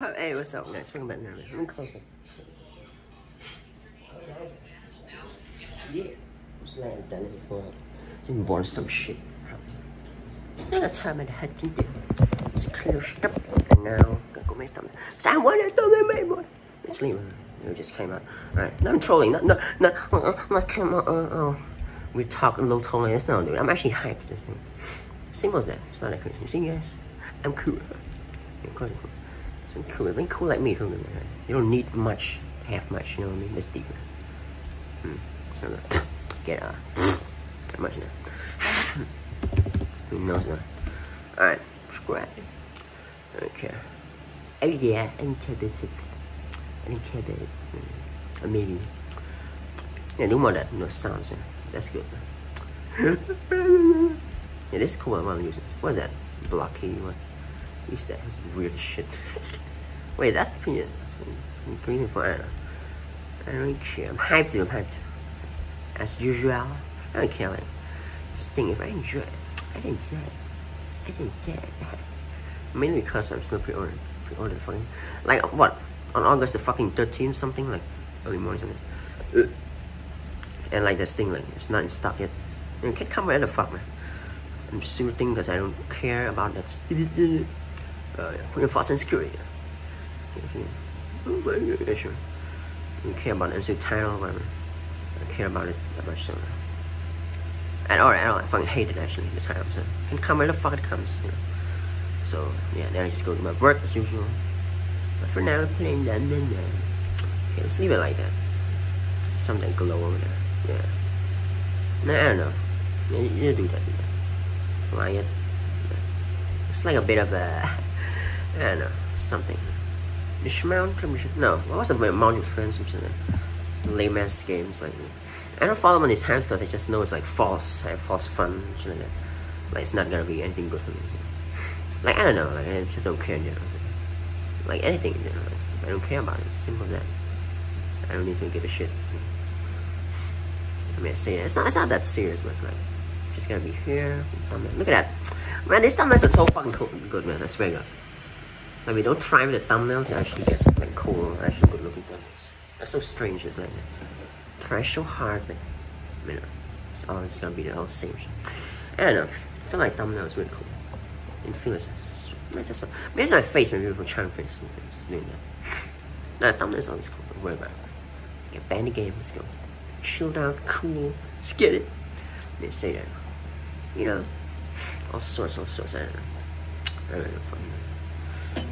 Oh, hey, what's up, guys? Bring back nervous. Let me close it. Yeah. What's that? I've done it before. Been born some shit. That's how I had to do. It's closed up. And now, gotta go make thumbnail. Because I want a thumbnail, my boy. Let's leave it. It just came out. Alright, no, I'm trolling. No, no, no. Uh, uh, not come on. Uh, uh. We're talking low tone. It's not, dude. I'm actually hyped this thing. Simple as that. It's not that crazy. You see, guys? I'm cool. I'm cool. So cool. Think cool like me, too. Man. You don't need much, half much. You know what I mean? It's deeper. Hmm. Uh, get uh, that much now. Knows now? Alright, subscribe. Okay. Oh yeah, I didn't care this. I didn't care that. Or maybe. Yeah, do more that. No sounds. Yeah. That's good. yeah, this is cool. I want to use it. What is that? Blocky. What? Use that. This is weird shit. Wait, is that green? Green for don't. I don't care. I'm hyped. I'm hyped. As usual. I don't care. Like, this thing, if I enjoy it, I didn't say it. I didn't say it. Mainly because I'm still pre-ordered. Pre-ordered fucking. Like, what? On August the fucking 13th, something? Like, early morning, something. And like this thing, like, it's not in stock yet. And it can come where the fuck, man. I'm shooting because I don't care about that uh, and security. Yeah, sure. Don't care about the NC title whatever. I care about it that much so. And alright, I don't fucking hate it actually the title, so can come where the fuck it comes, you know. So yeah, then I just go to my work as usual. But for now, I'm playing that. Okay, let's leave it like that. Something glow over there. Yeah. No, I don't know. You, you do that. It. It's like a bit of a, I don't know, something. Mishmount? No, what was the amount of friends? Something like lame ass games like. I don't follow him on his hands because I just know it's like false, like false fun, like. Like it's not gonna be anything good for me. Like I don't know, like I just don't care in general. Like anything in general, like, I don't care about it. Simple as that. I don't need to give a shit. I mean, I say it. It's not. It's not that serious, but it's like just gonna be here. Look at that, man. These thumbnails are so fucking cool. good, man. I swear, God. Like we don't try with the thumbnails. You actually get like cool, actually good looking thumbnails. That's so strange. It's like. Try so hard, but you know, it's all it's gonna be the all same shit. I don't know. I feel like thumbnails really cool. And feel it's, just maybe it's my face. Maybe people trying to face doing that. Nah, thumbnails always cool. Don't worry about it. Get banned game. Let's go. Chilled out, cool. Let's get it. They say that. You know, all sorts, all sorts. I don't know. I don't know.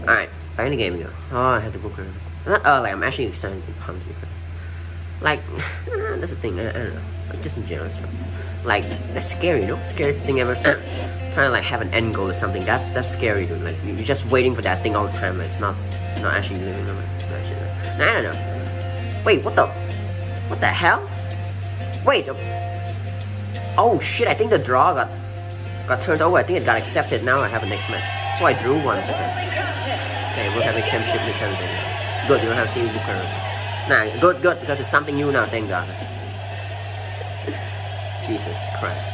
Alright, back in the game go. Oh, I have to book her. Not, oh, like, I'm actually excited to be pumped. Like, that's the thing, I, I, don't know. Like, just in general stuff. Like, that's scary, you know? Scariest thing ever. Trying to, like, have an end goal or something. That's that's scary, dude. Like, you're just waiting for that thing all the time. Like, it's not, not actually living it. Nah, I don't know. Wait, what the? What the hell? Wait. Oh, shit, I think the draw got got turned over. I think it got accepted. Now I have a next match. So I drew once, think. Okay, we'll have a championship in the championship. Good, you don't have seen Booker. Nah, good, good, because it's something new now, thank God. Jesus Christ.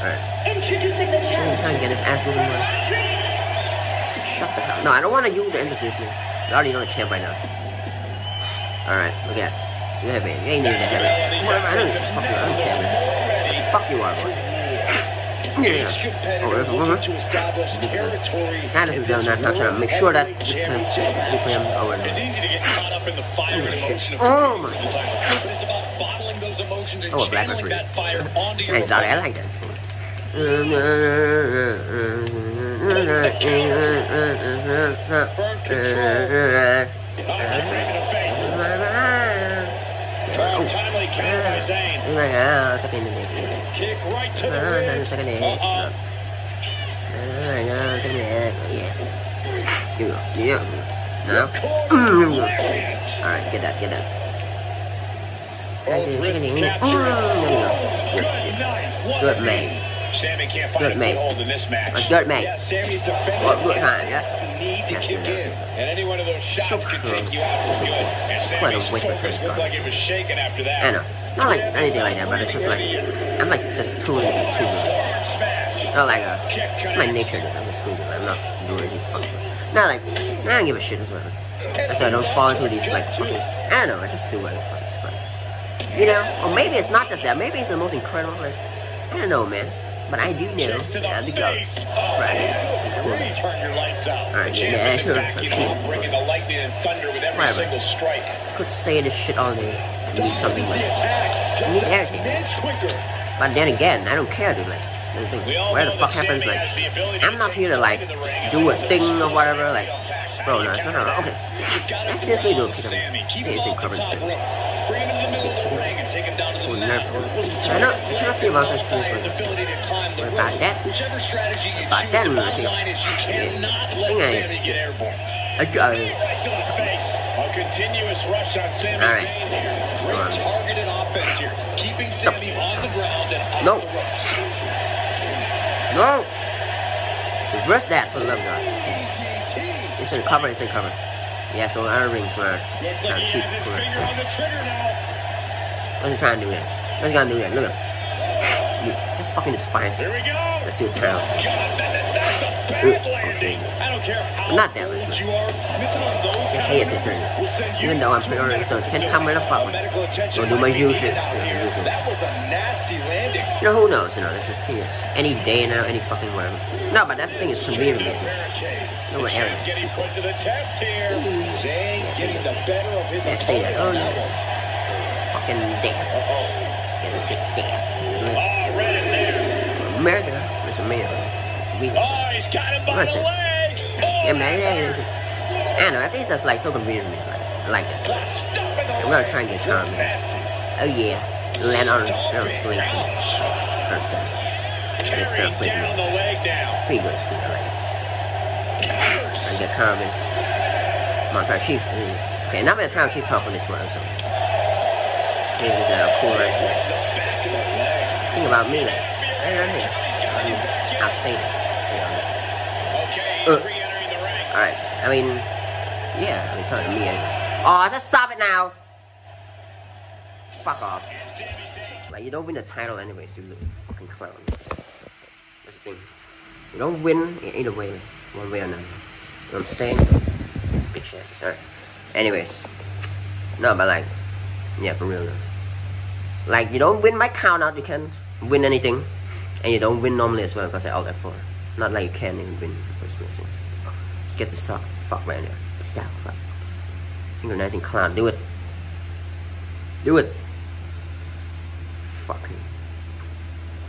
Alright. Introducing the we can't get his ass moving more. Shut the hell. No, I don't want you to introduce me. You already know the champ right now. Alright, look at. You have it. You ain't need to have it. Whatever, I don't fuck you. I don't care, man. Fuck you are, boy. Yeah. Oh, there's a woman. Status is down. That's not trying to make sure that this time uh, we play him over there. easy to get caught up in the fire and emotion of Oh my But it's about bottling those emotions and Oh, a black referee. that fire onto your Hey, sorry, I like that. Trying timely count by Zayn. Kick right to the ah, ribs. Uh-uh. Ah, yeah. No. Mm-hmm. Alright, get that, get that. Both wrists Mm, captured. there you go. Good Good shit. Good man. Sami can't Good find a mate. foothold in this match. That's good, mate. Yeah, Sami's defending Well, good against hand, yeah. the need to Yes, kick it is. in. And any one of those shots So could take you out for good. And It's quite a Sami's waste of focus looked like it was shaken after that. I know. Not like anything like that, but it's just like I'm like just too too good. Smash. Not like a it's my nature. I'm just too good. I'm not doing anything fucking. Not like I don't give a shit as well. That's why I don't fall into these like fucking. I don't know. I just do what the fuck is fun. You know, or maybe it's not just that. Maybe it's the most incredible. Like, I don't know, man. But I do know that the go. Right. Cool. Alright, yeah. Bringing the lightning and thunder with every Whatever. single strike. Could say this shit all day. I need something like I need everything. But then again, I don't care, dude. Like, where the fuck happens? Like, I'm not here to like do a thing or whatever. Like, bro, no, it's not. okay, I seriously do. Pick up. It's incorporated. Bring Oh, mat. I don't. I cannot see about such things. His Like, ability to climb the What about that? About that, I think- I I- Sami get airborne. I, I, Right to the face. A continuous rush on Sami All right. Zayn here. On. Targeted offense here. Keeping Sami on the ground and off No. no. Reverse that for the love of God. It's in cover. It's in cover. Yeah, so iron rings are like he cheap. What's he trying to do there? What's he gonna do there? Look at him. Just fucking despise. Here we go. Let's do a tail. God, that, that, that's a Ooh, bad landing. Oh, okay. I don't care how Not that much. you are. Missing on those I hate of it, misses sir. will send you Even though I'm pre-ordering, so it can come with a fuck with. Medical attention We'll do my usual. needed out Yeah, here. usual. That was a nasty landing. You know, who knows? You know, this is thing is any day now, any fucking whatever. No, but that thing is convenient. man. No The more champ arrogance. getting put to the test here. Getting the better of his that. Oh, opponent. Yeah. Fucking damn. Uh-oh. Get a big damn. This is Oh, like right. America. It's America. It's weird. Oh, he's got him by Listen. the leg. Oh, Yeah, man, yeah, it is. I don't know. I think it's just like so convenient. to me. Like, I like it. I'm gonna try and get calm. Oh yeah, land on on blink person. It's Carried not blink. down the leg down. Pretty good. It's pretty good. I like. I get calm and I'm gonna try chief. mm. Okay, now I'm gonna try chief talk on this one. So. Right here. Think about me, don't know. I mean, I'll say that. You know. Uh. he's re-entering the ring. All right. I mean, yeah. I mean, talking to me. Anyways. Oh, just stop it now. Fuck off. Like you don't win the title anyways, you little fucking clown. That's the thing. You don't win in either way, one way or another. You know what I'm saying? Bitch asses. Alright. Anyways. No, but like, yeah, for real though. Like you don't win my count out, you can't win anything. And you don't win normally as well because I out F4. Not like you can even win first place. Just get the suck. Fuck right there. Stop, fuck. Synchronizing clown, do it. Do it. Fucking.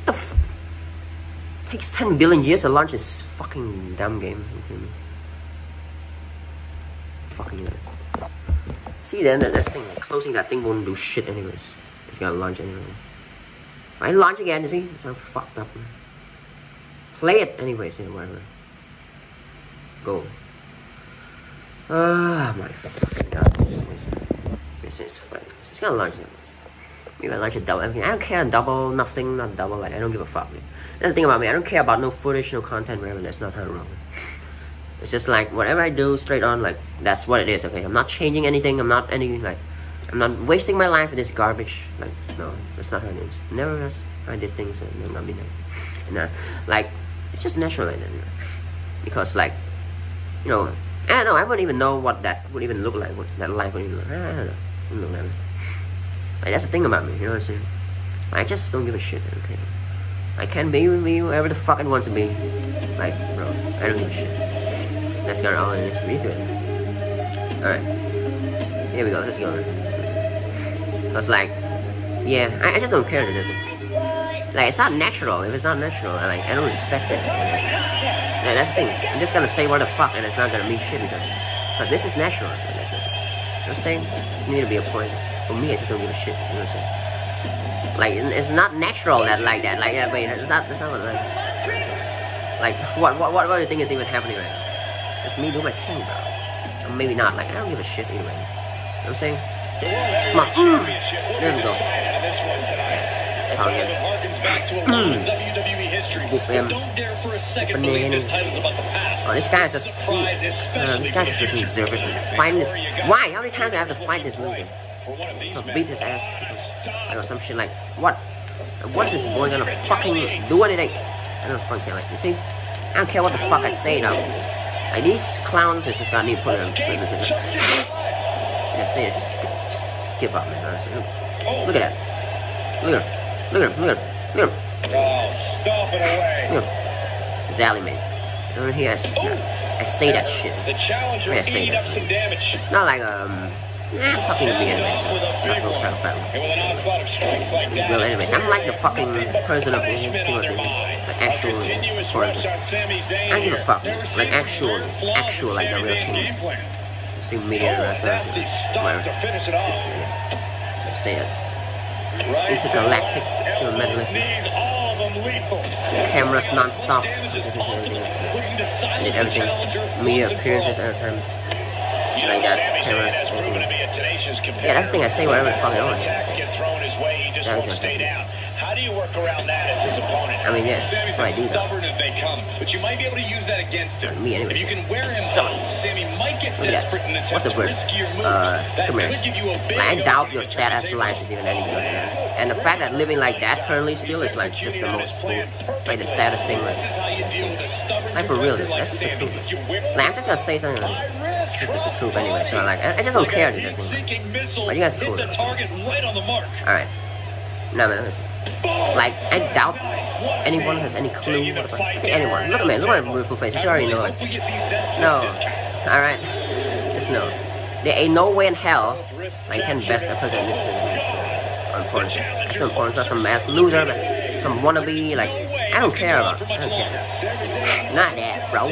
What the Takes 10 billion years to launch this fucking dumb game. Fucking. See then, that, that's the thing. Like, closing that thing won't do shit anyways. It's gonna launch anyway. I launch again, you see? It's so fucked up. Play it anyways, yeah, whatever. Go. Ah, my fucking god. This is fun. It's gonna launch it. Maybe I launch a double. everything. I don't care double, nothing, not double. Like I don't give a fuck. Man. That's the thing about me. I don't care about no footage, no content, whatever. That's not how I roll. It's just like whatever I do, straight on. Like that's what it is. Okay, I'm not changing anything. I'm not any like. I'm not wasting my life with this garbage. Like no, that's not it is. Never has. I did things and never be like, and uh, like it's just natural like that. Because like, you know, I don't know. I wouldn't even know what that would even look like. What that life would even look. like. I don't know. I know. Never. Like that's the thing about me. You know what I'm saying? I just don't give a shit. Okay. I can be with me whoever the fuck it wants to be. Like, bro, I don't give a shit. Let's go all in this. Me too. Alright. Here we go. Let's go. I was like, yeah, I, I just don't care. Like, it's not natural. If it's not natural, I, like, I don't respect it. Yeah, that's the thing. I'm just gonna say what the fuck, and it's not gonna mean shit because, because this is natural. You know what I'm saying? It's need to be a point. For me, I just don't give a shit. You know what I'm saying? Like it's not natural that like that. Like I mean, it's not. It's not like. Like what what what what do you think is even happening right now? It's me doing my thing, bro. Or maybe not. Like I don't give a shit anyway. You know what I'm saying? Come on. Mm. There we go. Target. Whoop him. Dare a past. Oh, this guy's. Surprise, Uh, this guy's just deserve it. Find this. Why? How many times do I have to fight this these to beat his ass I got some shit like what? What is this boy gonna fucking do anything? I don't fucking care. Like you see, I don't care what the fuck I say now. Like these clowns just got me put in. Say. Just, just, just give up, man. Honestly. Look at that. Look at him. Look at him. Look at him. Look at him. Oh, stop it away. Look at him. Zally, man. I, s- I say that shit. The challenger Yeah, say that. up some damage. Not like um. I'm talking to me anyway, so suck no one. suck no And with an onslaught of strikes like that, Well, anyways, I'm like the fucking person of Placement who on was their in mind. the A actual continuous for rush on Sami Zayn I don't give a fuck, like actual- career flaws in actual, like, the real team. Game plan. Still media wrestlers, nasty stop to whatever. finish it off. Let's say it. Intergalactic side, to elbows, medalist. knees, all of them lethal. Cameras non-stop. Damage is possible, looking to silence Did everything. challenger Media once and uh, for appearances all. every time. You Like know, that, Sami Zayn cameras, has proven to everything. be a tenacious competitor. Yeah, that's the thing, I say whatever the fuck I want. Attacks get thrown his way, he just That's what I do. down. You work around that as his opponent? I mean, yeah, Sami's that's what I do, though. stubborn as they come, but you might be able to use that against him. Me anyway. If you can wear him out, Sammy might get Look that. desperate and What's attempt the word? riskier moves. Uh, that come here. give you a big I doubt your sad ass life is even any good, man. And the fact that living like that currently still is like just the most, like the saddest thing. Like, This is how you deal with a stubborn like for real, competitor that's just the truth. Like, I'm just gonna say something. Like, this is the truth anyway. So shot. like, I, I just don't care a to this thing. heat-seeking missile But you guys cool, the target right on the mark. All right. No man, listen. Like, I doubt anyone has any clue what the fuck. I say anyone. Look at me. Look at my beautiful face. You already know. it. no. All right. Just no. There ain't no way in hell I can best represent this thing on porn. Some porn some ass loser, some wannabe. Like, I don't care about. I don't care. Not that, bro.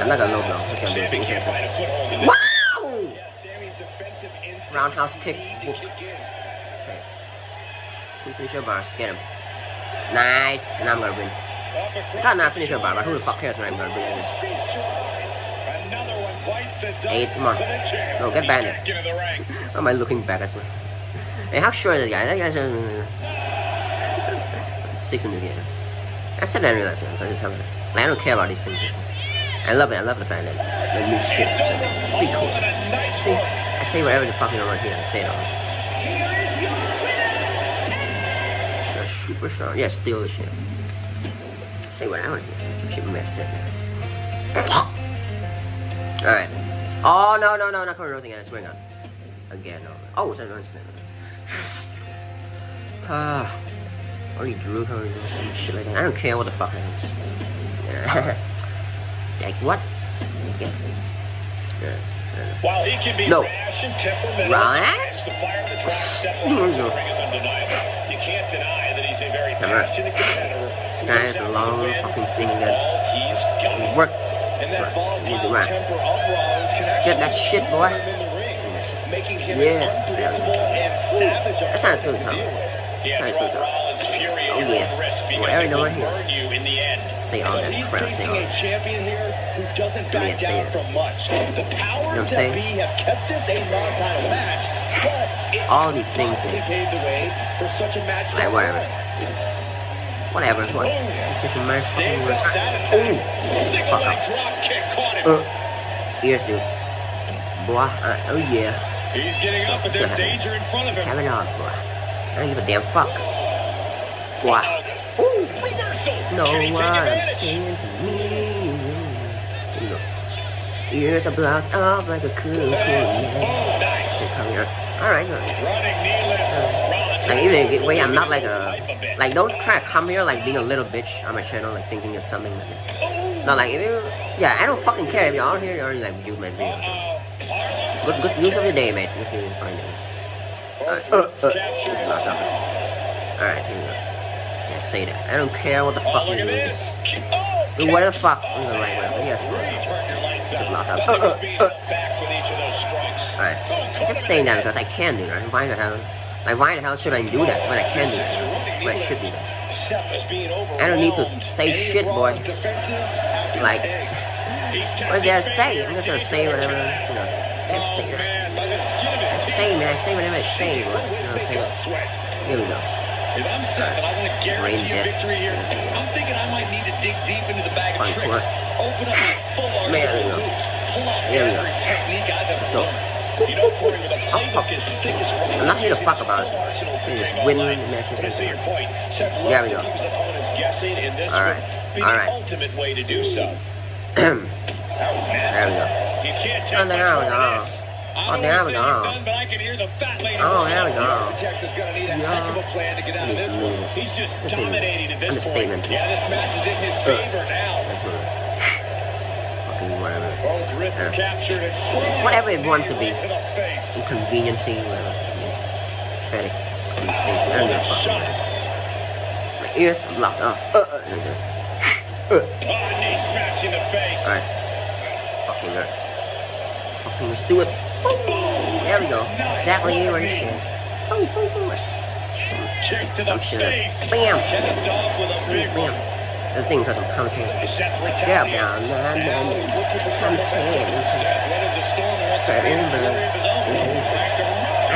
I'm not gonna low blow. That's gonna. Wow! Roundhouse kick. Whoop. Two finisher bars. Get him. Nice. And I'm gonna win. I got not finisher bar, but who the fuck cares when I'm gonna win this? Eight, come on. No, get there. Why am I looking back as well? Hey, how short is this guy? That guy's uh, six in this game. I said that in real how like, I don't care about these things. I love it. I love the fact that that new shit. It's pretty cool. See, I say whatever the fuck I want here. I say it all. The superstar. Yeah, steal the shit. Say what I want here. Some shit mess Alright. Oh, no, no, no, not Rhodes again. I swear to Again, no. Oh, it's not. Ah. Only Drew Cody Rhodes, some shit like that. I don't care what the fuck it is. Yeah. like, what? Okay. Yeah. While he can be No. rash and temperamental, Rash? the fire at the track step on is undeniable. You can't deny a competitor. This guy has a long fucking thing. Work. That Right. Need to run. Get that shit, boy. Yeah. That's not good, Tom. Yeah, That's not Rob good, Tom. Oh, yeah. it know right here. Say all that crap, say all that. who doesn't back down from much. The You powers that a All these things, paved a. Like, the whatever. Whatever. What? It's just my Dave fucking got words. that Oh! Fuck up. Uh, ears, dude. Boy, uh, oh yeah. He's getting up, but there's danger in front of him. Have it on, boy. I don't give a damn fuck. Boy. Ooh. No Can he take one saying to me. Here you go. Ears are blocked off like a man. Oh, nice. Shit, come here. Alright, alright. Running knee lift. Rollins Like even a way, I'm not like a hype a bit. like don't try to come here like being a little bitch on my channel, like thinking it's something. Like, not like if you, yeah, I don't fucking care if you're on here. You're like you, man. uh-oh. Good, good use of your day, mate. If you find it. Alright, uh, uh, it's locked up. Alright, here we go. Yeah, say that. I don't care what the fuck you at do. this. Oh, Do whatever the fuck. I'm the right way. But yes, Please turn your lights It's a block up. Uh, uh, back with each of those strikes. Alright. I him saying that because I can do that. Why the hell? Like, why the hell should I do that when I can do that? When I should do that? I don't need to say shit, boy. Like, What there to say? I'm just gonna say whatever, you know. I can't say that. I say, man. I say whatever I say, boy. You know what I'm saying? Here we go. If I'm and I want to guarantee a victory here, I'm thinking I might need to dig deep into the bag of tricks. Open up my full arsenal of moves. Pull out every technique I've ever Let's go. I'm not here to fuck about it. arsenal just win the matches But I and see your stuff. point. Seth There we go. keep his opponents guessing, and this All right. one be the Alright. ultimate way to do so. there we go. Oh, there we go. Oh, there we go. he's done, but I can hear the fat lady Oh, there we go. The architect is gonna need a Yeah. heck of a plan to get out of This this is one. moves. He's just dominating at this point. Yeah, this match is in his favor now. That's what Fucking whatever. Yeah. Whatever it wants to be. the. Inconveniencing, whatever. Pathetic. These things. I don't give a fuck. My ears are blocked. Uh, uh, uh, uh. Oh, the. Alright. Fucking nerd. Fucking let's do it. There we go. Exactly where you should. Boom, boom. Kick Some shit. Bam. Bam. one. This thing because I'm commentating. Yeah, yeah, nah, nah, nah. For Commentating. Seth weathered the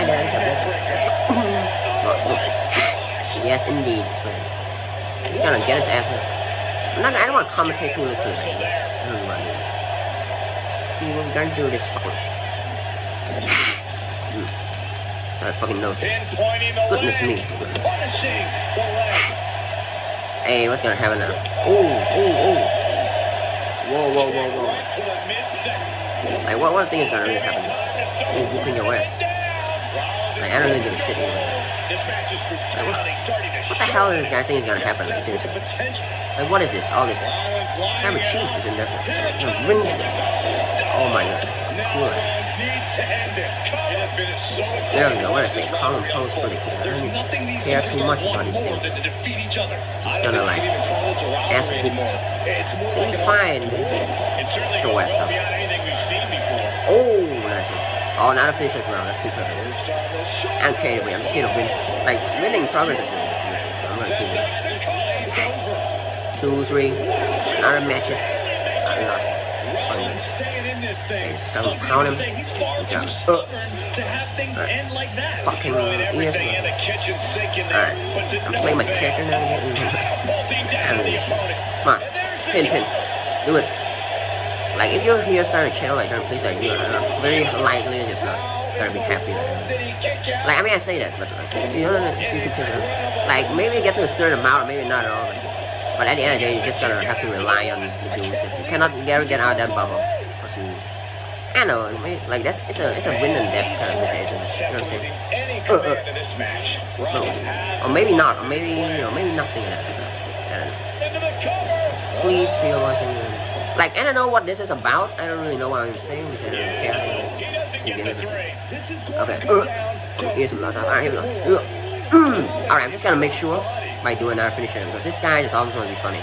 know, know. Yes, indeed. He's gonna get his ass up. Not, I don't want to commentate too do it. See what we're gonna do this fucking. Hmm. I fucking knows it. Goodness me. Hey, what's gonna happen now? Oh, oh, oh. Whoa, whoa, whoa, whoa. Right to the midsection. Like, what, what thing is gonna really happen? Oh, whooping your ass. Like, I don't really give a shit is brutality starting to What the hell is this guy think is gonna happen? Like, seriously. Like, what is this? All this. Hammer Chief is in there. Oh my god. Cool. to. It There we go. What I say? Column pose for the kid. I don't care too much about these things. to. Just gonna like ask So like you find. It's certainly Oh, nice one. Oh, not a finish as well. That's too perfect. Don't anyway. I'm just to win. Like, winning progress is really So I'm gonna keep it. Two, three. Another matches. I lost. Man. Hey, Scum, pound him. Good job. Uh, Alright. Fucking ears, man. Alright. I'm playing my character now. Come on. Pin, pin. Do it. Like, if you're here starting a channel like that, please, like, you're uh, very likely just not gonna be happy. Like, like, I mean, I say that, but like, if you're like, maybe get to a certain amount, maybe not at all. Like, but at the end of the day, you're just gonna have to rely on the dudes. You cannot ever get out of that bubble. You, I don't know, like, that's, it's a, it's a win and death kind of situation. You know what I'm saying? Uh, uh. Or maybe not, or maybe, you know, maybe nothing of that. I don't know. Please feel watching. Like, I don't know what this is about. I don't really know what I'm saying, which I don't care. Okay. Uh, here's some last time. Alright, here we go. Here we go. Mm. Alright, I'm just gonna make sure by doing our finisher because this guy just always to be funny.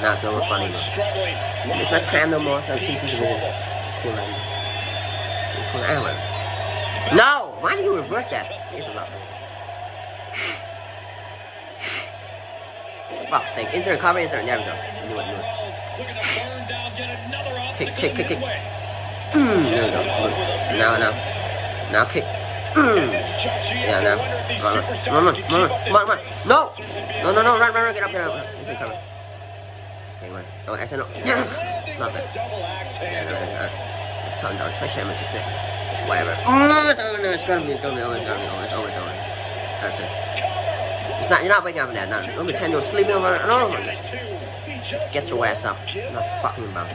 Now it's no more funny. It's not time no more. So I'm choosing to. Cool. No! Why do you reverse that? Here's a lot. Fuck's sake. Insert recovery, insert. There we go. Do it, do it. Kick, kick, kick, kick. Mm, there we go. Now, now. Now kick. Mm. Yeah, now. Run, run, run, run, run, run, run. No! No, no, no, run, run, run, get up, get up. Insert recovery. Okay, run. Oh, I said no. Yes! Not bad. Yeah, no, no, no. Calm down, especially I'm just Whatever. Oh, no, it's over, no, it's gonna be, it's gonna be over, it's gonna be it's over, it's over. That's it. It's not, you're not waking up in that, no. Don't pretend you're sleeping over, no, no, no. Just get your ass up. Not fucking about.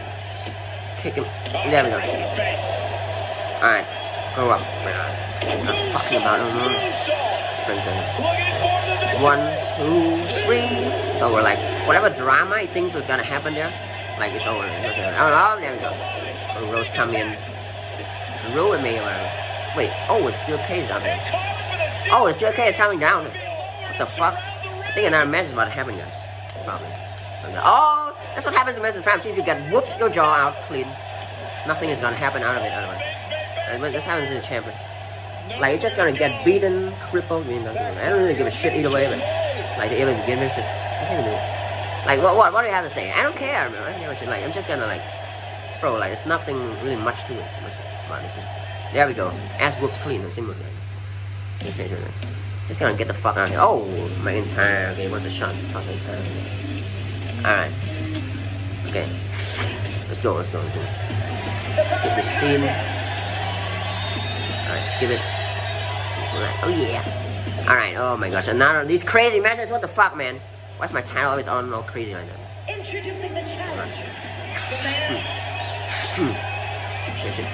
Kick him. There we go. Alright. Grow up. I'm not fucking about. No, no. Friends are- One, two, three. It's over. Like, whatever drama he thinks was gonna happen there, like, it's over. Oh, oh, there we go. Oh, Rose come in. Ruin me. Or... Wait. Oh, it's still case up there. Oh, it's still case coming down. What the fuck? I think another match is about to happen, guys. Probably. Oh, that's what happens in. Tramp. See if you get whooped your jaw out clean. Nothing is gonna happen out of it otherwise. Uh, and this happens in the champion. Like you're just gonna get beaten, crippled, you know. I don't really give a shit either way, but like the alien beginner just nothing to do. Like what what what do you have to say? I don't care, man. I don't give a shit. Like I'm just gonna like bro, like there's nothing really much to it. There we go. Ass whooped clean simple. Okay, just gonna get the fuck out of here. Oh, McIntyre. Okay, what's a shot? Toss it time. Alright. Okay. Let's go, let's go, let's go. Get the scene. Alright, skip it. Alright, oh yeah. Alright, oh my gosh, another these crazy matches, what the fuck man? Why's my title always on all crazy like that? Hmm. The shit.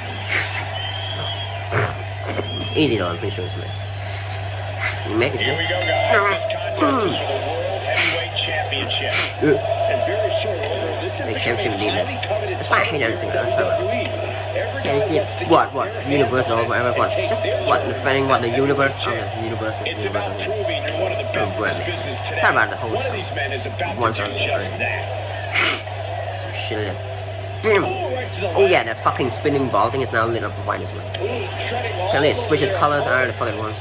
It's easy though, I'm pretty sure it's me. You make it. Here we go, guys. This contest is for the World Heavyweight Championship. Uh, And very short order, this is Make a championship coveted That's why I hate Championship. wants to What? What? hands Universal, on it whatever. What? Just what? Defending what? The universe? Sure. Okay, universe. It's universe. okay. the Oh, today. Talk about the whole about One song, right. Shit. Damn. Oh, the Oh yeah, that fucking spinning ball thing is now lit up white as well. Can it switches colors? I already fucking once.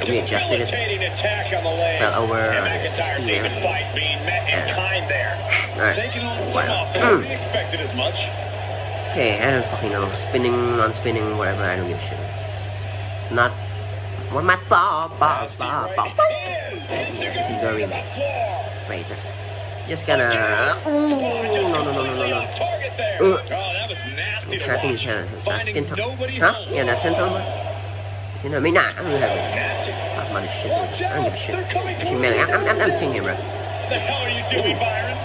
I readjusted it. Debilitating attack on. Fell over, And uh, it's McIntyre's Steve. even fight being met in Yeah. Alright. Taking Wow. Mm. We expected as much. Okay, I don't fucking know. Spinning, non-spinning, whatever. I don't give a shit. It's not. What my thought? Ba ba ba. hand. This is very To the floor. Fraser. Just gonna. Ooh, no, no, no, no, no, no. Uh. Oh, nasty to his hand. That's skin tone. Huh? Yeah, that's skin tone. Tone. Me, nah, I don't have it. Nasty. Talk about this shit. I don't give a shit. Actually, man, I'm, I'm, I'm team here, bro. What the hell are you doing, Byron?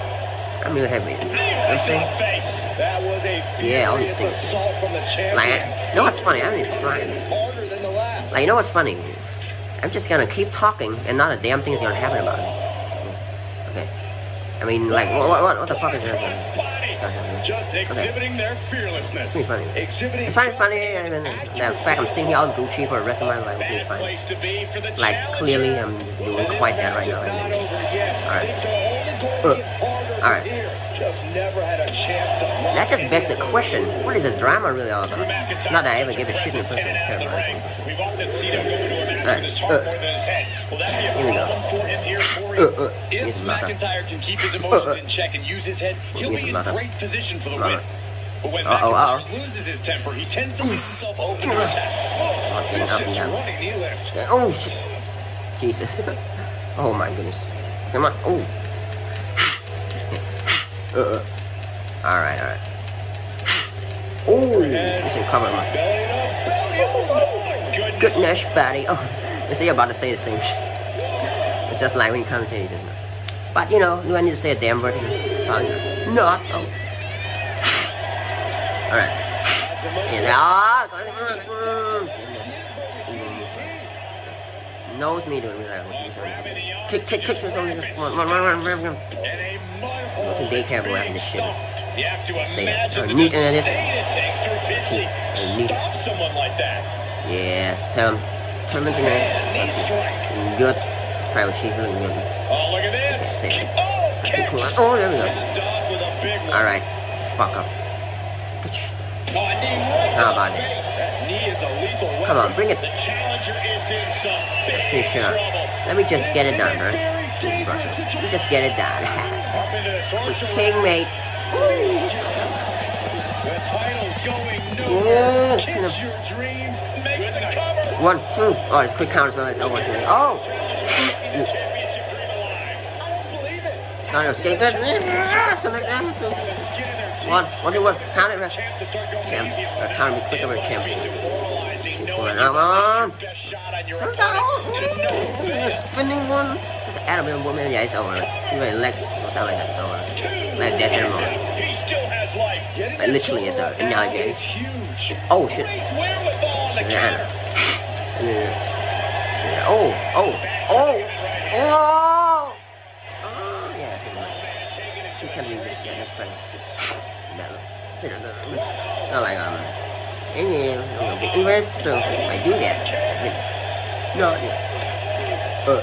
I'm really happy. You know what I'm saying? face. That was a Yeah, all these things. assault from the champion. Like, I, you know what's funny? I don't even try it. Harder than the last. Like, you know what's funny? I'm just gonna keep talking, and not a damn thing is gonna happen about it. Okay. I mean, like, what, what, what the fuck is that? Just exhibiting their fearlessness. Pretty funny. Exhibiting It's fine, funny, and then the fact I'm sitting here all Gucci for the rest of my life will be be Like, clearly, I'm just doing quite that right now. It's not I mean, over yet. Alright. Things are only going to Uh, alright. from here. Just never had a chance to lock That just begs the question: What is a drama really all about? Not that I ever give a shit in the first in and out of the ring. place. We've often seen him go into a match Alright, with his heart uh, more than his head. Will that be a here we go. Problem for him here, Corey? If here's a mother. McIntyre can keep his emotions in check and use his head, he'll be in great position for the win. But when Uh-oh, McIntyre loses his temper, he tends to leave himself open to attack. Oh, Fucking up and vicious down. running knee lift. Oh shit! Jesus! Oh my goodness! Come on! Oh! Uh. All right, all right. Oh, this is cover my Belly up, belly up. Oh, my goodness. buddy. Oh, see, you're about to say the same shit. It's just like when you commentate, isn't it? But you know, need to say a damn word? Probably not. Not. Oh. All right. Knows me that. Kick, kick, kick to something. Run, run, run, run, run, run. And a Go to daycare boy after this shit. You to Say it. the neat and it is. to neat. Yes, tell him. Tell him to me. knee strike. Good. Tribal really good. Oh, look at this. Oh, catch. Cool. Oh, there we go. And Dog with a big one. All right. Fuck up. How about it? face. That knee is a lethal weapon. Come on, bring it. The challenger is in some big Finish it up. Let me just get it done, right? Let me just get it done. Up into the With torture teammate. The title's going Yeah. nowhere. Kiss your dreams. Make the cover. One, two. Oh, it's quick counter spell. It's over. Oh! I. It's not escape it. It's gonna make that. One, one, two, one. Count it, start Champ. Uh, count me quick over champ. Come on. Comes out. spinning one. Adam woman. Yeah, it's over. See my legs. Don't sound like that. It's over. Like dead animal. Like, literally, it's over now analogy. is huge. Oh shit. Counter. Yeah. Oh, oh, oh, oh. Oh, yeah. She can do this. Yeah, that's better. No, not like um. Any uh, big invest, so I do that. No, yeah. Uh,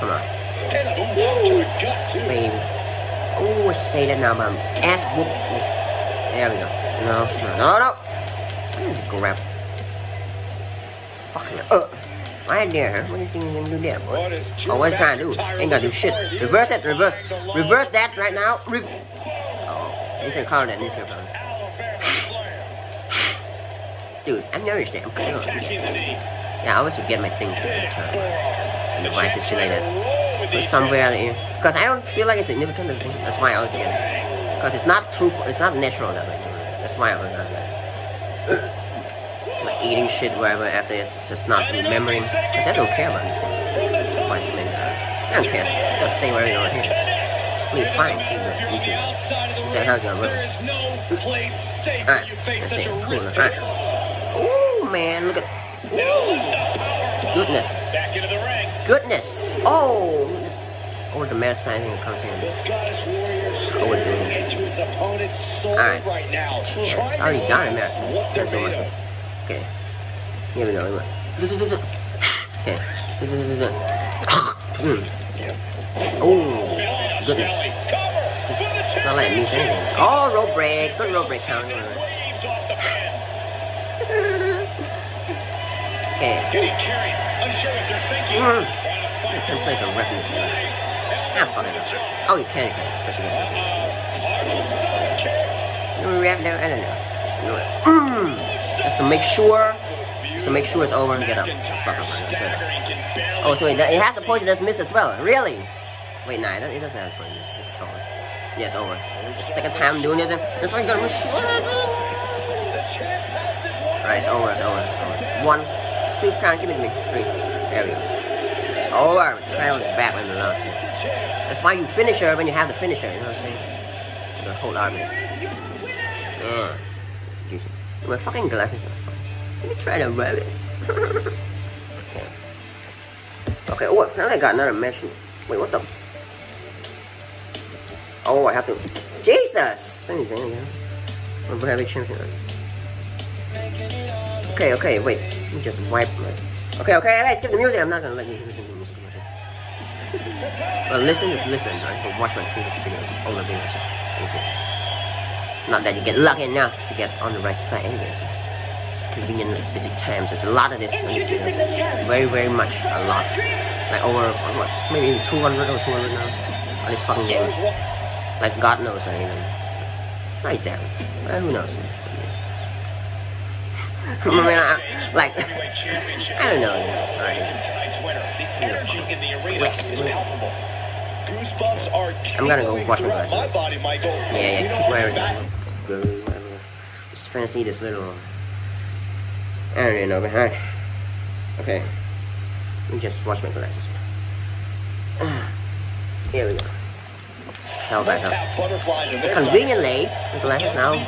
come on, baby. Oh, say that now, man. Ass whoop. There we go. No, no, no, no. Let's grab. Fucking uh. Right there. What do you think you're gonna do there, boy? What Oh, what's trying to do? Ain't gonna do shit. Reverse it, reverse. Trying to line Reverse that right now. Re- oh, instant call that, instant call. Alabama slam. Dude, I'm nervous there. I'm kind of. Attacking the knee. Yeah, I always forget my things. Forearm. And The devices, shit like that. But somewhere in Because I don't feel like it's significant. That's that's why I always forget it. Because it's not truthful. It's not natural that way. That's why I always Like eating shit, whatever, after. Just not remembering. Because I don't care about these things. Should I don't care. Just gonna whatever you want to hear. Really fine. Easy. So how's gonna work? Alright, let's see. Cool. Alright. Oh man, look at. Ooh. Goodness. Goodness. Oh. Goodness. Or the mad sizing comes in. Oh, we're doing it. Alright. trying it's already done, man. That's of. Okay. Here we go. Look. Okay. Mm. Oh, goodness. Skelly, cover for the Not letting me say anything. Oh, rope break. Good rope break count. Waves off the pin. Okay. Getting carried. Unsure what they're thinking. Mm. Trying to I can play some rep music. Ah, fuck it. Oh, you can, you can. Especially this one. You rap now? I don't know. What? Mm. Just to make sure. To make sure it's over and get up. Fuck up. That's right. Oh, so wait, it has the poisonous mist as well. Really? Wait, nah, it doesn't it doesn't have poisonous. It's over. Yeah, it's over. The second time doing this. That's why you gotta sure. Alright, it's over, it's over, it's over. One, two, count, give it to me. Three. There we go. It's over. Trail is back when the last one. That's why you finish her when you have the finisher, you know what I'm saying? The whole army. Uh, Jesus. My fucking glasses. Let me try to rub it. okay. Okay, oh? Now I got another mesh. Wait, what the? Oh, I have to. Jesus! Same thing again. I'm gonna have a chance. Okay, okay, wait. Let me just wipe my. Okay, okay, hey, skip the music. I'm not gonna let you listen to the music. Well, listen is listen, right? But watch my previous videos, older videos. It's. Not that you get lucky enough to get on the right spot anyways. At specific times. There's a lot of this on these videos. Very, very much a lot. Like over, what, maybe 200 or 200 now on this fucking game. Like God knows, I mean. Not exactly. Uh, who knows? I mean, I, like, I don't know. Alright. Tonight's winner. The energy in the arena is wait. palpable. Goosebumps are I'm gonna go wash my glasses. My body, Michael. Yeah, yeah, keep wearing it. Just fancy this little. Don't even know, alright. Okay. Let me just wash my glasses. Here we go. Butterflies in their Conveniently, the glasses now A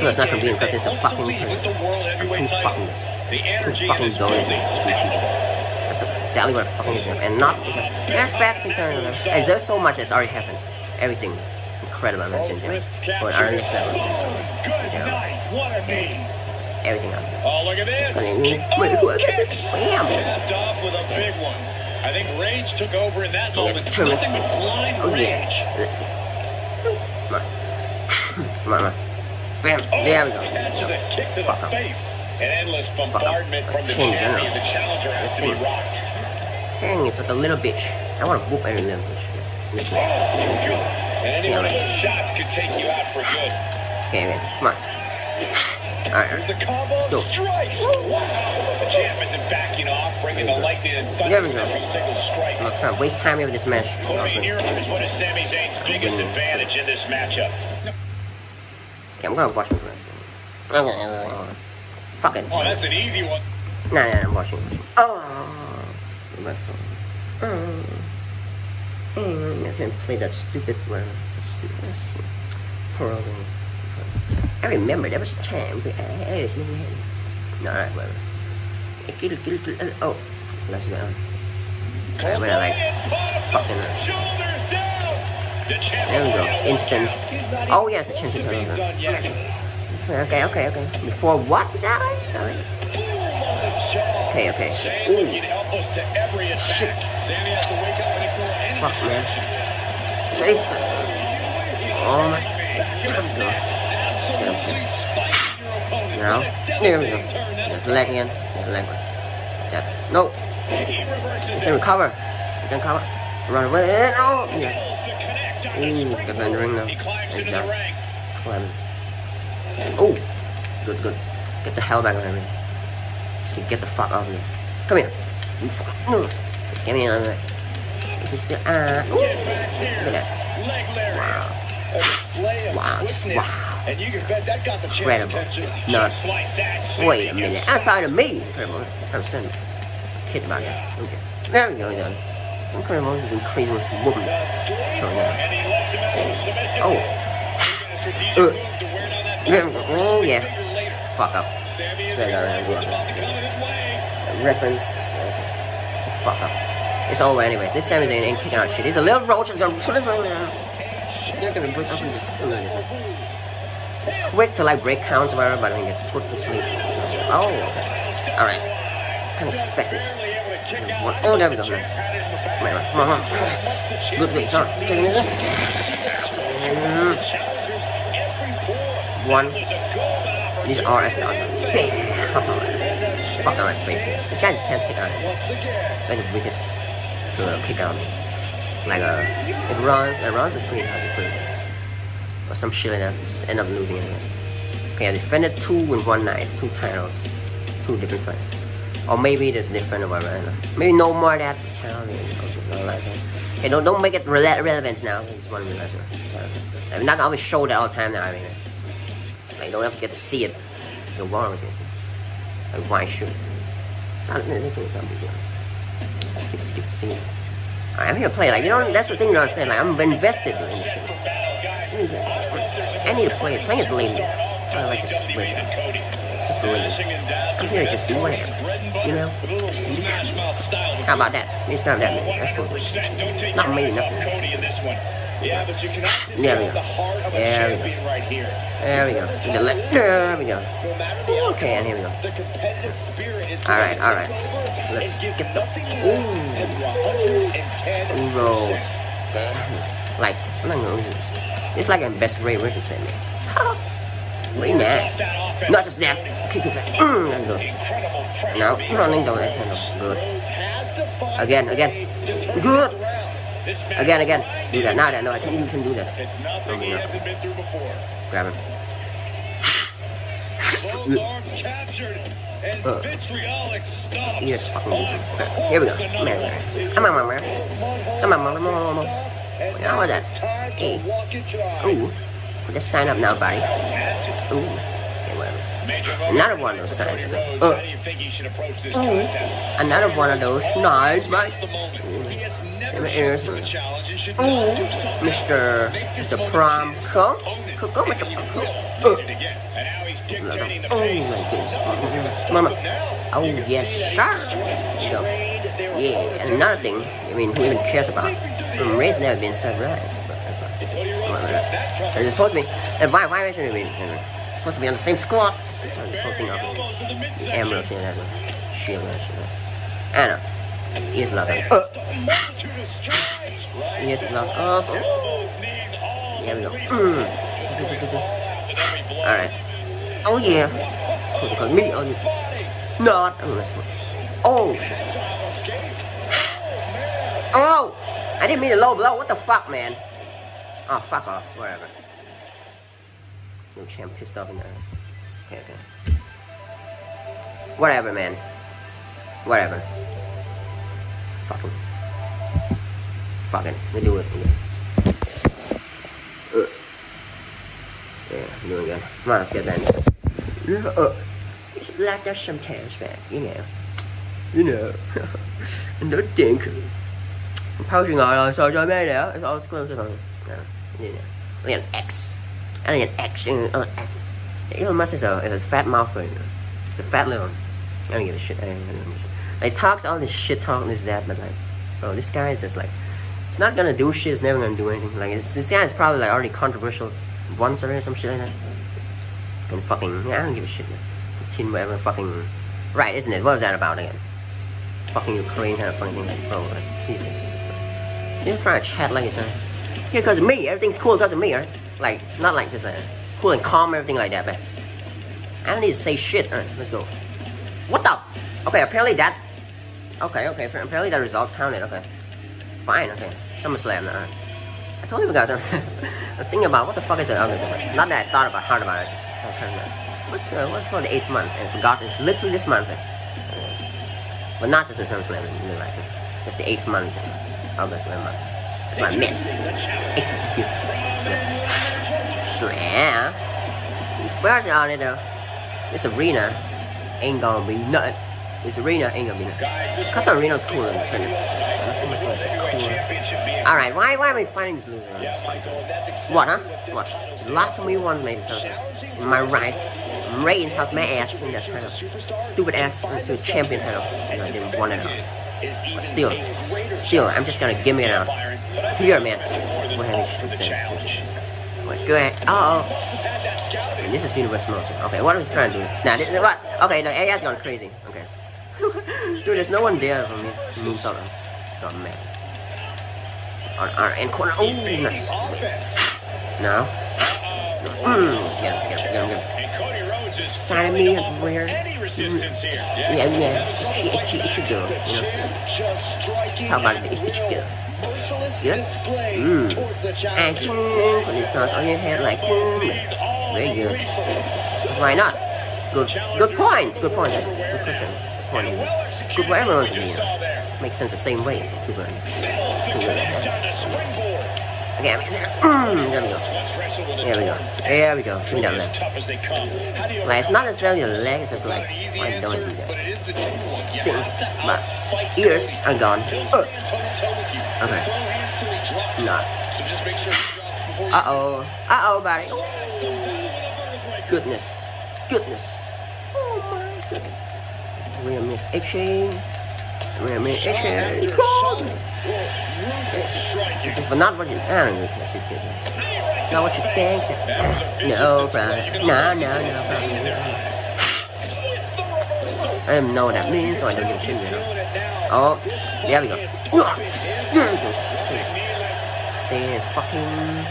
No, it's not convenient because it's a fucking too fucking, too fucking going. That's exactly what fucking is And not, it's matter of fact, it's a, as there's so much that's already happened. Everything. Incredible, I'm not Both wrists But captured. I understand. Good Yeah. night. What a knee. Everything else. Oh, look at this. I mean, Oh? Bam. Off with a big one. I think Rage took over in that Yeah, moment. true. Nothing but blind Oh, rage. yeah. Come on. Come on, on. Bam. Oh, There we go. Catches a kick to the Fuck face. An endless bombardment from the King champion. The challenger has to be rocked. Dang, it's like a little bitch. I want to whoop every little bitch. Oh, this way. And any Yeah, one of those shots could take you out for good. Okay, man. Come on. Alright. There's the combo Let's go. strike. Wow. The champ isn't backing off, bringing the lightning and There thunder with every single strike. I'm not trying to waste time with this match. Cody Also. Nero is what is Sami Zayn's biggest Mm. advantage in this matchup. Okay, I'm gonna wash my glasses. Okay, uh, fuck it. Oh, that's an easy one. Nah, nah, I'm washing. Oh, my phone. Oh. Mm, I can't play that stupid one. Stupid. That's horrible. I remember there was a time where I, I in my head. No, alright, whatever. Eh, kill, kill, kill, uh, Oh, let's go. Alright, when I like fucking. The there we go. Instant. Oh, yes, a chance even turn. Okay, okay, okay. Before what? Is that. Okay, okay. Ooh. Shit. Fuck, man. Jason. Oh my. Spiking. Now, there we go. There's leg again. There's leg one. Yeah. No. It's it. a recover. You can cover. Run away. No. Yes. Ooh, the ring now. He's down. the Oh. Good, good. Get the hell back on me. Just get the fuck me. Come here. You fuck. No. Get me on is still. Ah. Ooh. Look at that. Wow. Wow, just wow. And you can bet that got the Incredible. Not- Just that. Wait a minute. Outside of me. Incredible. I'm standing. Kid about it. Okay. There we go. Done. Some kind is crazy with woman. Oh. Uh. Oh yeah. Fuck up. Reference. Okay. Fuck up. It's over anyways. This time they ain't kicking out shit. There's a little roach is gonna put it on there. They're gonna break up It's quick to like break counts or whatever, but I think it's put to sleep. Oh, okay. Alright. Kind of expect it. Oh, there we go. Nice. Come on, come on, come on. Good, good. Start. Taking this in. One. These are as done. Bam! Fuck on my face. This guy just can't kick on it. It's like the weakest uh, kick on me. Like a, uh, it runs, it runs is pretty hard to put. Or some shit like that. Just end up losing it. Okay, I defended two in one night, two titles, two different fights. Or maybe there's different or whatever. Maybe no more that challenge or like that. Okay, don't, don't make it rele relevant now. I just want to realize it. I'm not always show that all the time now. I mean, like, don't ever get to see it. The war was Like, why should? It's not, is not big deal. I'm here to play. Like, you know, that's the thing you understand. Like, I'm invested in this shit. I need to play. Playing is lame. I like listen. It's just lame. I'm here to just do whatever. You know? How about that? It's not that, man. That's cool. Not me, nothing. Yeah, but you cannot there we go. there we go. Right here. There we go. There we go. Okay, and here we go. All right, all right. Let's get the ooh, ooh rolls. Like, I'm not gonna use. It's like a best Ray Richardson, man. Way nice. Not just that. Kicking fast. Mm, that's good. No, running though. That's not good. Again, again. Good. Again, again. Do that. Now that. No, I think you can do that. It's nothing he hasn't been through before. Grab him. uh. Yes, fucking okay. Here we go. Come here, Come on, man. Come on, man. Come on, man. How was that? Hey. Ooh. Let's sign up now, buddy. Ooh. Okay, whatever. Another one of those signs. Uh. Ooh. Another one of those. Nice, right? Ooh. Ooh, Mr. Mr. Prom Cook. Cook, go, Mr. Prom Cook. Oh my goodness. Mama. Oh yes, sir. Let's. Yeah, and another thing, I mean, who even cares about? Um, Ray's never been sunrise. It's supposed to be. And why, why mention it? Supposed to be on the same squad. Of the. I know. He's nothing. Uh. He's not off. Oh. There we go. Mm. Alright. Oh yeah. Cause me on not. Oh, let's. Oh shit. Oh! I didn't mean to low blow. What the fuck, man? Oh, fuck off. Whatever. No champ pissed off in there. Okay, okay. Whatever, man. Whatever. Fucking. Fucking. We do it again. Uh. Yeah, do it again. Come on, let's get that in. Uh. It's like that sometimes, man. You know. You know. and don't think. Ngồi rồi, soi cho mê nữa. It's all close to Yeah. Yeah. Look at X. I think an X. Uh, X. Elon Musk is a, is a fat mouth. It's a fat little. I don't give a shit. I don't give a shit. Like talks all this shit talk and this that, but like, bro, this guy is just like, it's not gonna do shit. It's never gonna do anything. Like this guy is probably like already controversial once or some shit like that. And fucking, yeah, I don't give a shit. Man. Putin, whatever, fucking, right, isn't it? What was that about again? Fucking Ukraine kind of fucking thing, bro. Like, Jesus. You're just trying to chat like it's uh, yeah, because of me. Everything's cool because of me, right? Like, not like just like cool and calm, everything like that, but I don't need to say shit. Alright, let's go. What the? Okay, apparently that Okay, okay. Apparently the result counted. Okay. Fine, okay. SummerSlam now. I told you guys, I was thinking about what the fuck is an organism. Not that I thought about hard about it, just what's the what's for the eighth month? And forgot it's literally this month. Uh, but not just the SummerSlam in real life. It's the eighth month. August month. That's I meant. Slam. Where's it on it though? This arena ain't gonna be nothing. This arena ain't gonna be nothing. Custom arena's cool in the Not too much this is cool. Alright, why, why am I fighting this loser? What, huh? What? Last time we won maybe something. My rice. Reigns helped my ass win that title. Stupid ass into champion title. And I didn't want it out. But still, still, I'm just gonna give me it out. Here, man. What have you? Wait, go ahead. Uh oh. And this is universe motion. Okay, what is he trying to do? Nah, this, what? Okay, the AI's gone crazy. Okay. Dude, there's no one there for me move something. It's gone mad. On our end corner. Oh, nice. No. Mm, yeah, yeah, yeah, yeah. Sign me up where. Mm, yeah, yeah. Itchy, itchy, itchy girl. You know. How about it? Itchy girl. Good? Mmm. And mm, put these stars on your head like mm. Very good. Why not? Good good point. Good point. Good question. Point. Good for everyone. Makes sense the same way. Good one. Okay, I'm mm, there we go. There we go. There we go. Give me that leg. Like, it's not necessarily the leg, it's just like, why don't do that? Thing. My ears are gone. Uh. Okay. Not. Uh-oh. Uh-oh, buddy. Goodness. Goodness. Oh my goodness. We miss H-Chain. We miss H-Chain. But not what you I don't know if Not what you think. No, problem. No, no, no problem. I don't know what that means, so I don't give a shit. Oh, there we go. There we go. Say fucking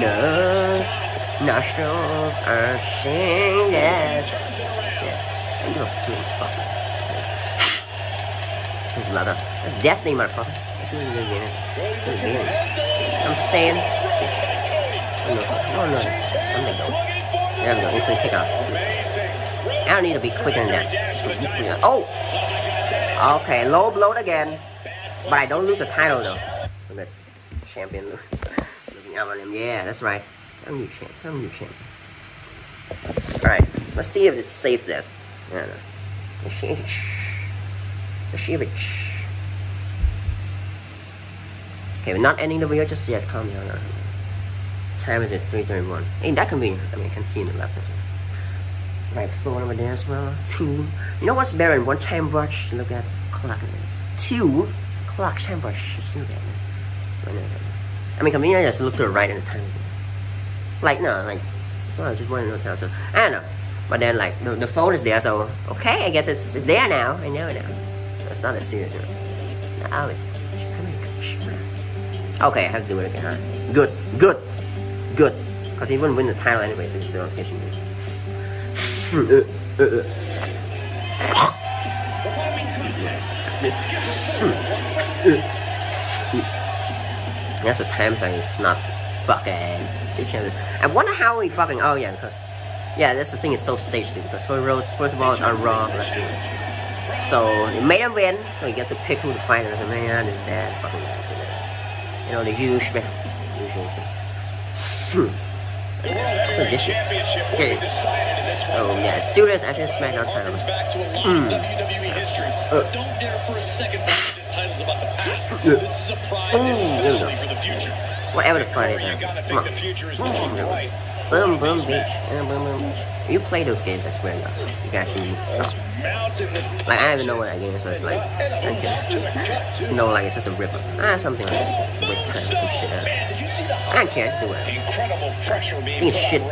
nose. Nostrils are shingles. Yeah, I'm gonna feel fucking. Another. That's motherfucker. That's game. I'm saying. Oh, no, oh no. I'm gonna go. There we go. Instant kick. I don't need to be quicker than that. Oh! Okay, low blow again. But I don't lose the title though. The champion looking out on him. Yeah, that's right. I'm new champ. I'm new champ. Alright, let's see if it's safe there. I don't know. Okay, we're not ending the video just yet. Calm down. Time is at 3.31. Ain't that convenient? I mean, I can see in the left. Right phone over there as well. Two. You know what's better than one time watch? Look at clock. Two clock time watch. Just look at. I mean, convenient. I just look to the right and the time. Like no, like so I just wanted to tell. So I don't know. But then like the, the phone is there, so okay, I guess it's it's there now. I know now. It's not serious. Now it's Okay, I have to do it again, huh? Good, good, good. Because he wouldn't win the title anyway, so he's still catching me. That's the time sign is not fucking I wonder how we fucking oh yeah because yeah that's the thing is so staged because Cody Rhodes, first of all it's on Raw it. So he made him win, so he gets to pick who to fight and man is dead fucking dead. You know the usual usual thing. So this shit. Okay. So yeah, Studios actually SmackDown title. Hmm. Uh. Don't dare for a second think this title's about the past. This is a prize especially for the future. Whatever the fun is now. Come on. Boom, boom, bitch. Boom, boom, bitch. You play those games, I swear to God. You guys should need to stop. Like, I don't even know what that game is, but it's like, okay. Just know, like, it's just a rip Ah, something like that. It's a waste of time, some shit. I don't care, just do it. It's shit.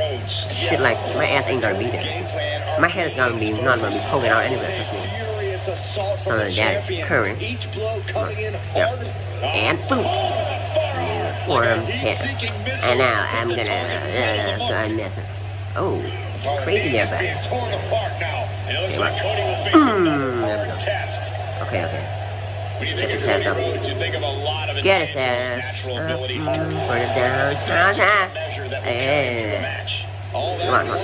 Shit like, my ass ain't gonna be there. My head is gonna be, not gonna be poking out anywhere, trust me. Something like that, current. Yeah. And boom forearm hit. And now I'm gonna uh, go and miss it. Oh, crazy there, back. Okay, mm, okay, okay. Get his ass up. Get his ass up mm, for the downtown time. Yeah. Come on, come on.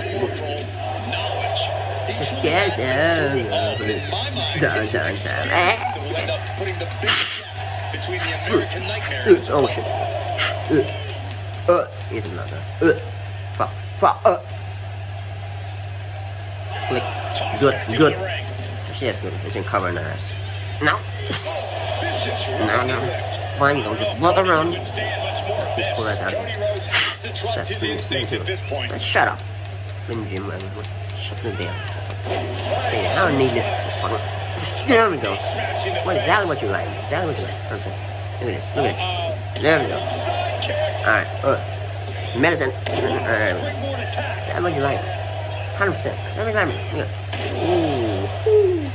Just get his ass up downtown time. Oh shit. Uh, uh, here's another. Uh, fuck, fuck, uh. Click. Good, good. She is good. It's in cover nice. No. No, no. fine. Don't just walk around. Please pull us out. That's Slim, Slim. Let's shut up. Slim Jim, everyone. Shut them down. There. I don't need it. There we go. That's exactly what you like. Exactly what you like. Saying. Look at this. Look at this. There we go. Alright. Uh, it's medicine. Alright. What you like. 100%. Every time. Ooh. Ooh.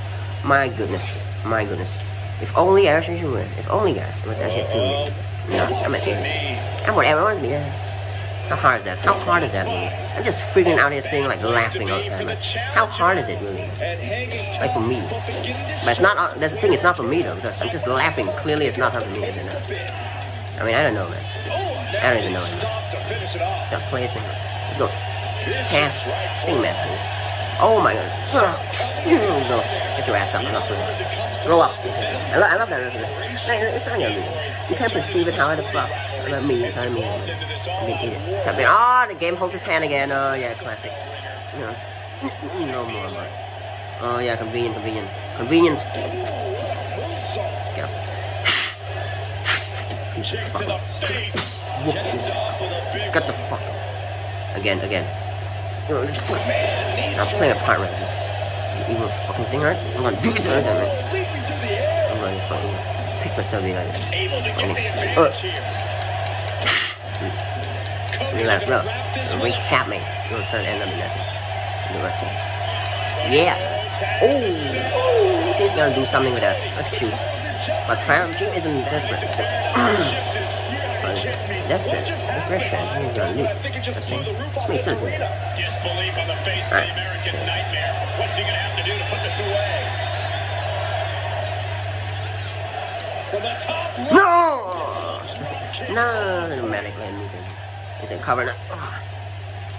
My goodness. My goodness. If only I was actually win. If only guys. Was actually two. No, I'm at here. I'm whatever I want to. How hard is that? How hard is that really? I'm just freaking out here saying like laughing all the time. How hard is it really? Like for me. But it's not, uh, that's the thing, it's not for me though, because I'm just laughing. Clearly it's not for me, is it? I mean, I don't know, man. I don't even know anymore. So, play this thing. Let's go. Task. Thing. Oh my god. Oh, go. Get your ass up. I'm not putting it. Throw up. I, lo I love that reference. It's not gonna be. You can't perceive it how the fuck. I mean, you know what I mean? I mean, eat. Oh, the game holds its hand again. Oh, yeah, classic. Know. no more, more. Oh, yeah, convenient, convenient. Convenient. Get up. Whoop this. Get the fuck. Again, again. Oh, this fuck. I'm playing a part right now. You evil fucking thing, right? I'm gonna do this right now, man. I'm gonna fucking pick myself like this. Fucking. Uh. Relax, look. Recap me. You know, start end up in nothing. The rest of. Yeah. Oh, oh, he's gonna do something with that. That's cute. But Triumph Jim isn't desperate. Is it? desperate. Aggression. He's gonna lose. I'm saying. This makes sense. Right. No! No, the dramatic music. Is it covered up?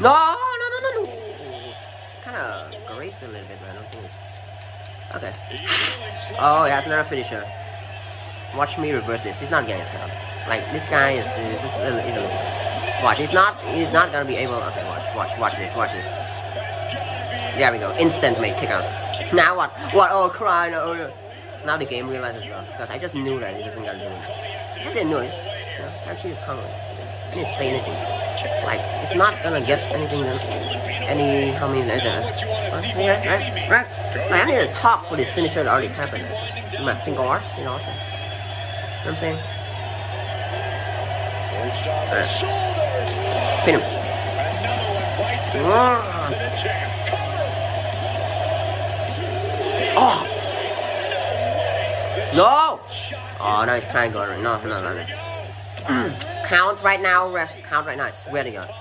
No, no, no, no, no. Kind of grazed a little bit, but I don't think it's. Okay. Oh, yeah, it's another finisher. Watch me reverse this. He's not getting it now. Like this guy is is, is, is, is watch. He's not he's not gonna be able. Okay, watch, watch, watch this, watch this. There we go. Instant mate kick out. Now what? What? Oh, cry! No, oh, yeah. Now the game realizes well because I just knew that he wasn't gonna do it. I didn't know it. You know, actually, it's coming. I didn't say anything. Like it's not gonna get anything. Any how many is it? Right, right, right. I need to talk for this finisher that already happened. My finger arts, you know. What I'm saying? Pin him. Ah. Oh! No! Oh, nice triangle. No, no, no, no. count right now, ref. Count right now. I swear to God.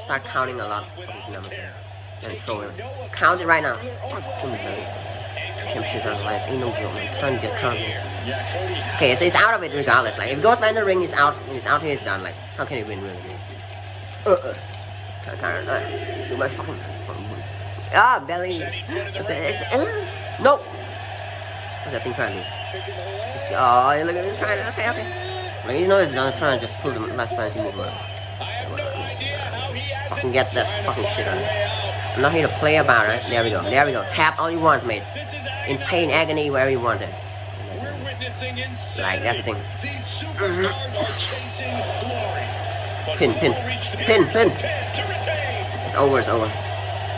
Start counting a lot numbers and throw it. Count it right now. On last. No joke, man. Okay, so it's out of it regardless. Like, if by the ring, it's out. It's out here, it's done. Like, how can you win, really? Uh, uh. Kind of, uh, do my fucking, Ah, belly. Uh, no! What's that thing trying to do? Just, oh, look at this trying to, okay, okay. Like, you know trying to just pull the last fancy move on. Fucking get that fucking shit on I'm not here to play about it. There we go. There we go. Tap all you want, mate. In pain, agony, wherever you want it. Like, that's the thing. Mm-hmm. Pin, pin, pin, pin. It's over, it's over.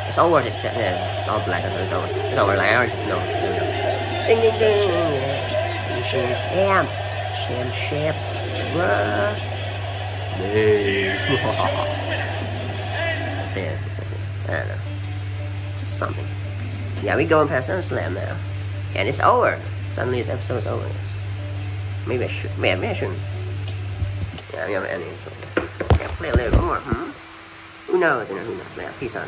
It's over, it's, yeah, it's all black, it's over. It's over, like, I already just know. Ding, ding, ding. Yeah. Sham, sham. That's it. I don't know. Just something. Yeah, we going past Slam now. And it's over. Suddenly this episode's over. Maybe I should. Maybe I shouldn't. Yeah, I have any. So yeah, play a little more. Hmm? Who knows? You know, who knows? Yeah, peace on.